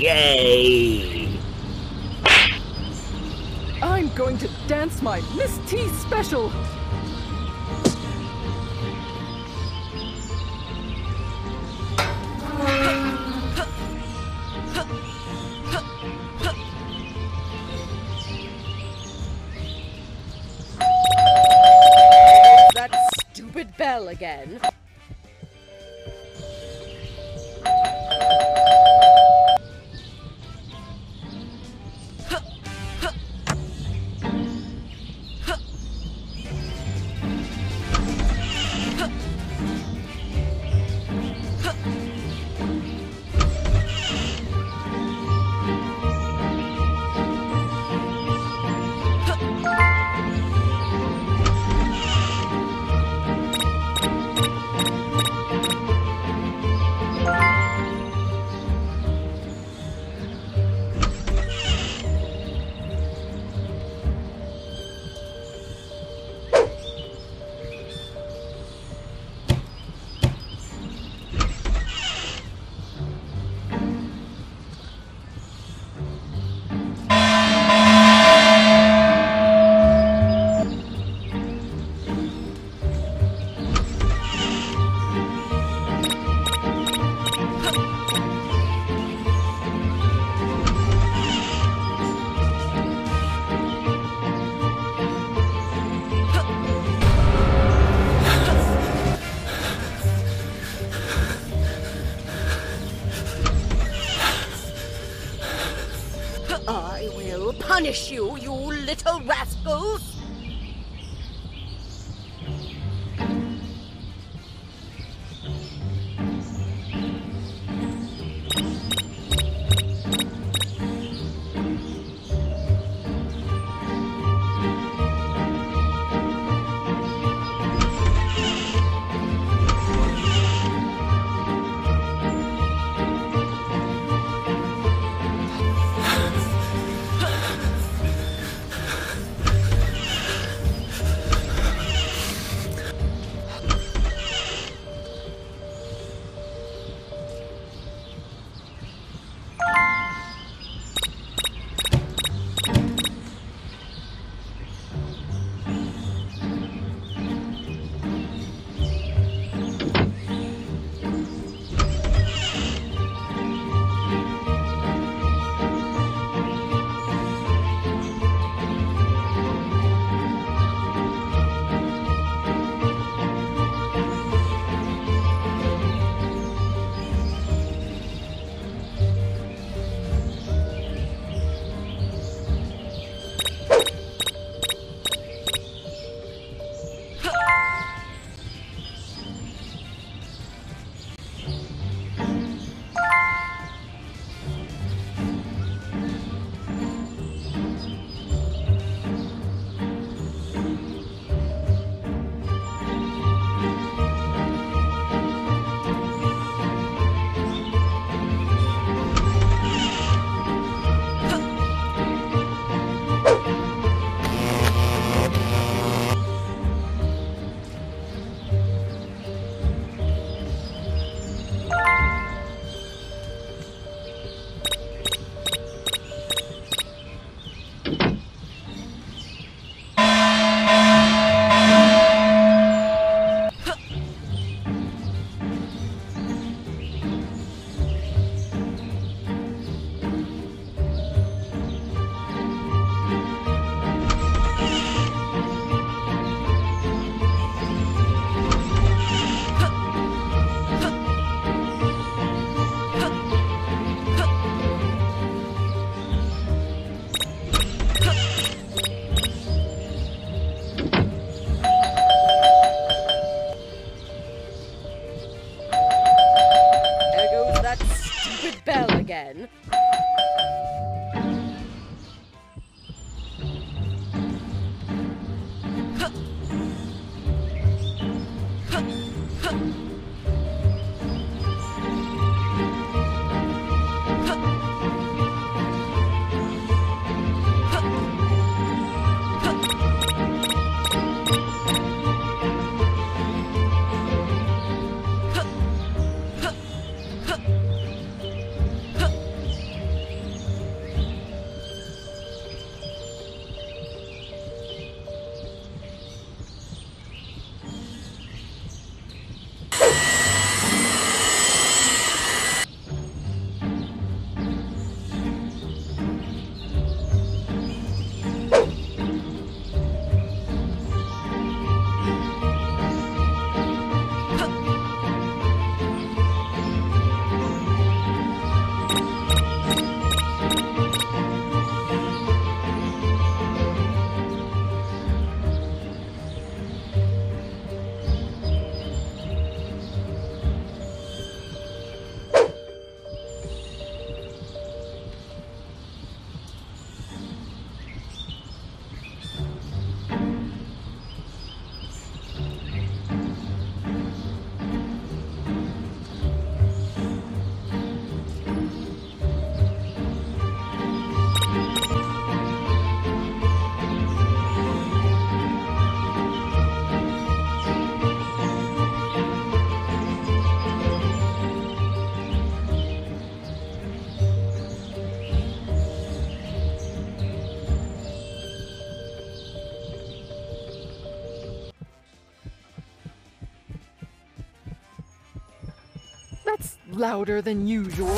Yay! I'm going to dance my Miss T special. That stupid bell again. I will punish you, you little rascals! Come. That's louder than usual.